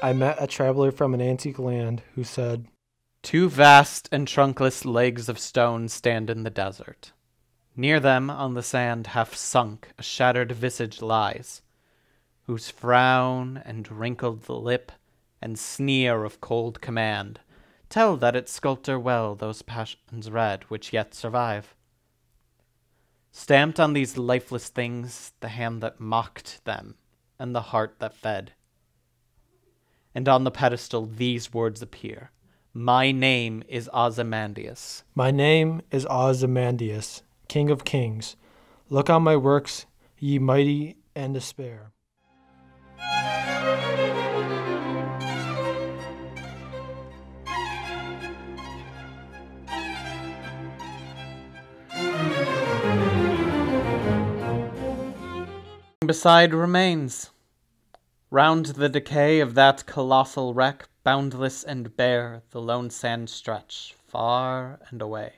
I met a traveler from an antique land who said, Two vast and trunkless legs of stone stand in the desert. Near them, on the sand, half sunk, a shattered visage lies, whose frown and wrinkled lip and sneer of cold command tell that its sculptor well those passions read which yet survive. Stamped on these lifeless things the hand that mocked them and the heart that fed. And on the pedestal these words appear My name is Ozymandias. My name is Ozymandias, King of Kings. Look on my works, ye mighty and despair. beside remains. Round the decay of that colossal wreck, boundless and bare, the lone sands stretch, far and away.